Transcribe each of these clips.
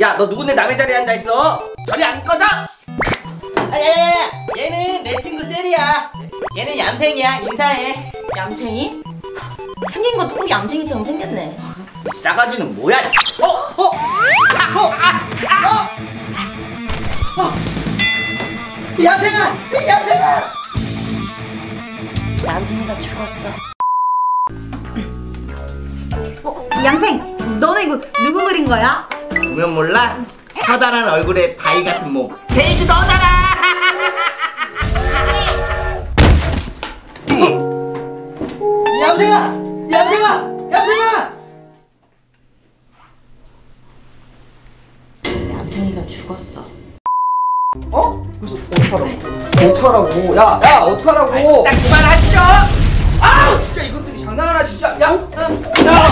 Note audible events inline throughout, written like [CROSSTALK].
야 너 누군데 남의 자리에 앉아 있어? 저리 안 꺼져. 아야야야 얘는 내 친구 셀이야 얘는 얌생이야 인사해 얌생이? 생긴 것도 꼭 얌생이처럼 생겼네. 이 싸가지는 뭐야? 어? 어? 아, 어? 아, 어? 어? 얌생아 얌생아 얌생이가 죽었어. 얌생, 너는 이거 누구 그린 거야? 보면 몰라? 커다란 얼굴에 바위 같은 몸. 데이지 너잖아! [LAUGHS] 얌생아! 얌생아! 얌생아! 얌생이가 죽었어. 어? 그래서 어떡하라고? 어떡하라고? 야 야 어떡하라고? 아, 진짜 그만하시죠! 아우 진짜 이것들이 장난하나 진짜. 야, 야.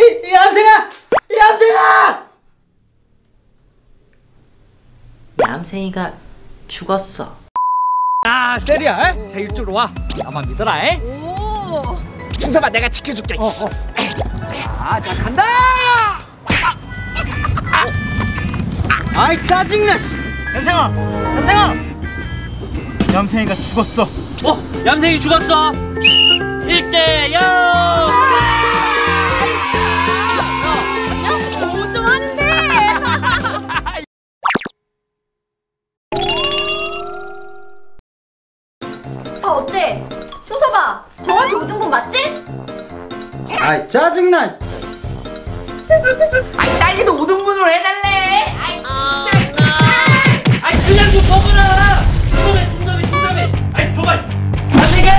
이- 이 얌생아 얌생아 얌생이가 죽었어. 아 세리야 에? 자 이쪽으로 와 나만 믿어라 에? 오. 충서봐 내가 지켜줄게 어, 어. 자, 자 간다 아, 아, 아. 아이 짜증나 얌생아 얌생아 얌생이가 죽었어 어 얌생이 죽었어 1대 0 아이 짜증나. 아니 딸기도 5등분으로 해달래. 아이 아이 그냥 좀 먹어라. 충섭이 충섭이 충섭이 아이 줘봐 안되게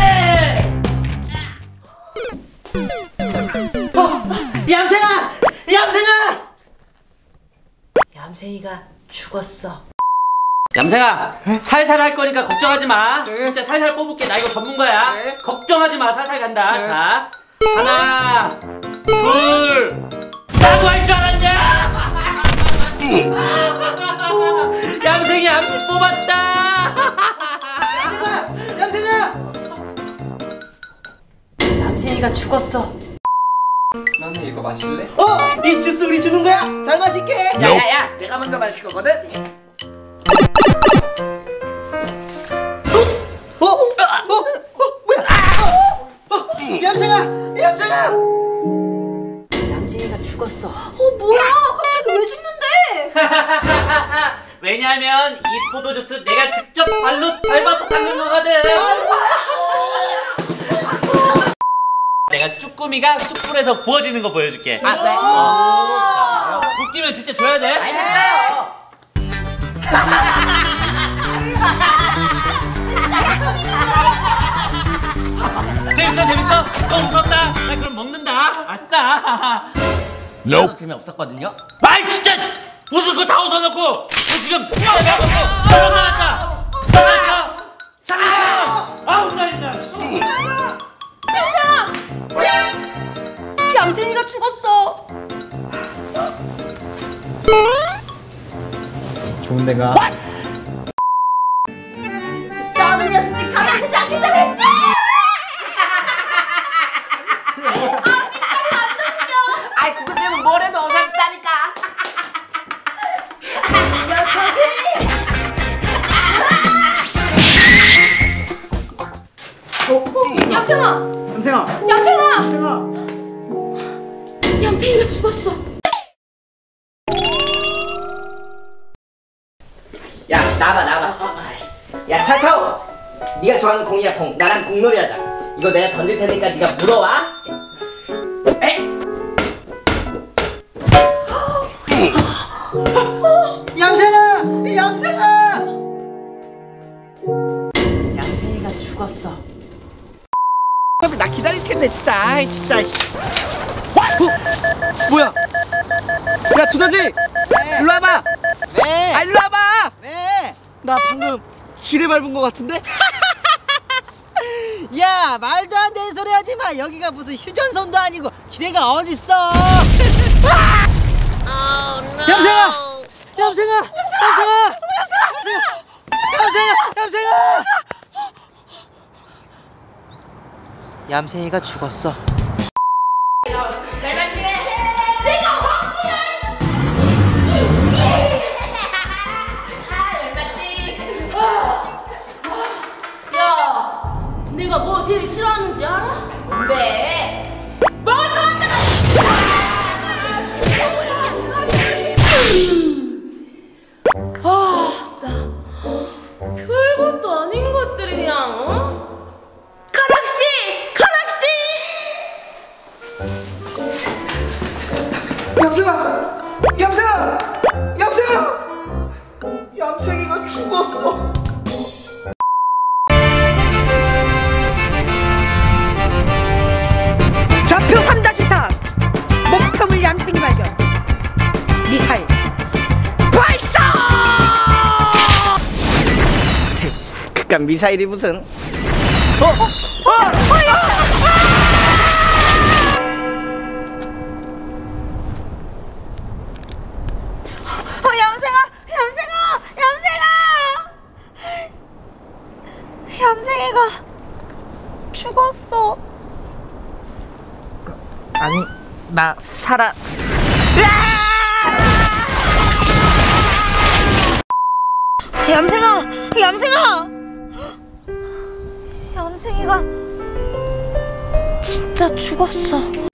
얌생아 얌생아. 얌생이가 죽었어. 얌생아 살살 할 거니까 걱정하지 마. 진짜 살살 뽑을게. 나 이거 전문가야. 걱정하지 마. 살살 간다. 자 하나 둘 나도 할 줄 알았냐 [LAUGHS] 얌생이 얌생 뽑았다 얌생아 얌생이가 죽었어. 너는 이거 마실래? 어? 이 주스 우리 주는 거야? 잘 마실게 야야야 내가 먼저 마실 거거든 왜냐면 이 포도주스 내가 직접 발로 밟아서 담근 거거든. 내가 쭈꾸미가 숯불에서 구워지는 거 보여줄게. 아 네. 어. 자, 웃기면 진짜 줘야 돼? 알겠어요. 재밌어 재밌어? 너 웃었다? 나 그럼 먹는다. 아싸. 너무 재미없었거든요. 아이 진짜! 웃을 거 다 웃어놓고! 너 지금 내가 먹고 잘못 나갔다. 잘했어. 잘했어. 아우 짜증나 얌생이가 죽었어. 좋은 데가 얌생아, 얌생아! 얌생아, 얌생아! 얌생이가 죽었어. 야 나가 나가. 야 차차오 네가 좋아하는 공이야 공. 나랑 공놀이 하자. 이거 내가 던질 테니까 네가 물어와. 에? 일로 와봐. 왜? 나 방금 지뢰 밟은 거 같은데? [LAUGHS] 야 말도 안 되는 소리 하지 마. 여기가 무슨 휴전선도 아니고 지뢰가 어딨어? 얌생아! 얌생아! 얌생아! 얌생아! 얌생아! 얌생이가 죽었어. 죽었어. 좌표 3-4 목표물 얌생이 발견. 미사일. 발사! 그깟 미사일이 무슨? 어, 얌생아, 얌생아, 얌생아. 얌생이가 죽었어. 아니 나 살아. 얌생아, 얌생아. 얌생이가 진짜 죽었어.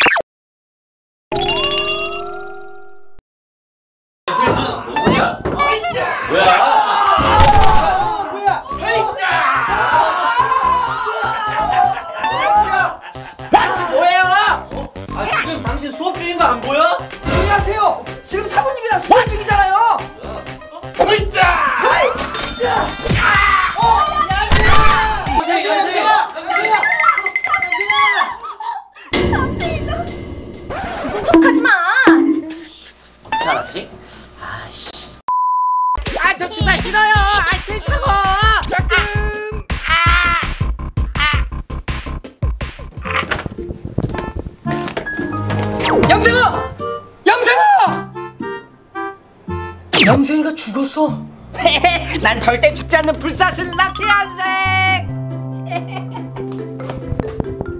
얌생이가 죽었어. [LAUGHS] 난 절대 죽지 않는 불사신 럭키 한생.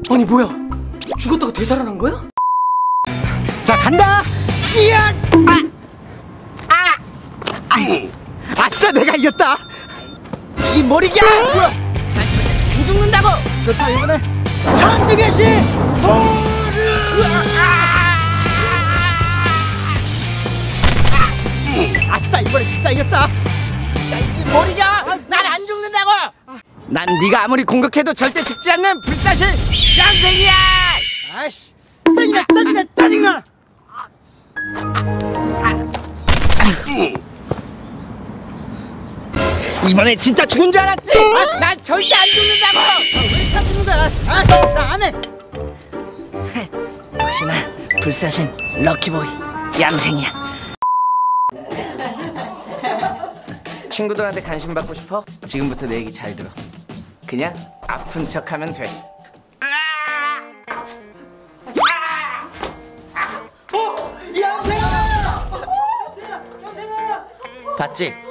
아니 뭐야? 죽었다가 되살아난 거야? 자 간다. 이야! 아! 아! 아! 아싸 내가 이겼다. 이 머리야! 뭐야? 안 죽는다고. 그렇다 이번에 신. 아싸 이번에 진짜 이겼다. 이 머리야. 난안 죽는다고. 난 네가 아무리 공격해도 절대 죽지 않는 불사신 얌생이야! 아이씨 짜증나 짜증나 짜증나! 이번에 진짜 죽은 줄 알았지? 아, 난 절대 안 죽는다고! 아, 왜다 죽는 거야? 아, 나안 해! [LAUGHS] 역시나 불사신 럭키보이 얌생이야 친구들한테 관심 받고 싶어? 지금부터 내 얘기 잘 들어. 그냥 아픈 척하면 돼. 봤지?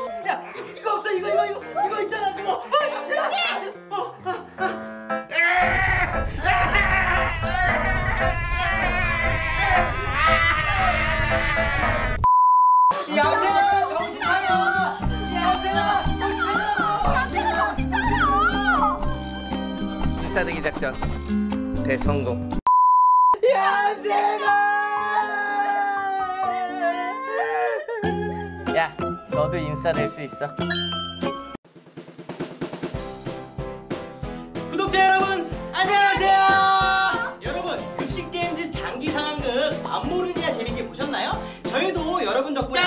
대성공. 얌생아! 야, 너도 인싸 될 수 있어. 구독자 여러분 안녕하세요. 여러분 급식 게임즈 장기 상황극 안 모르니아 재밌게 보셨나요? 저희도 여러분 덕분에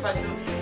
이안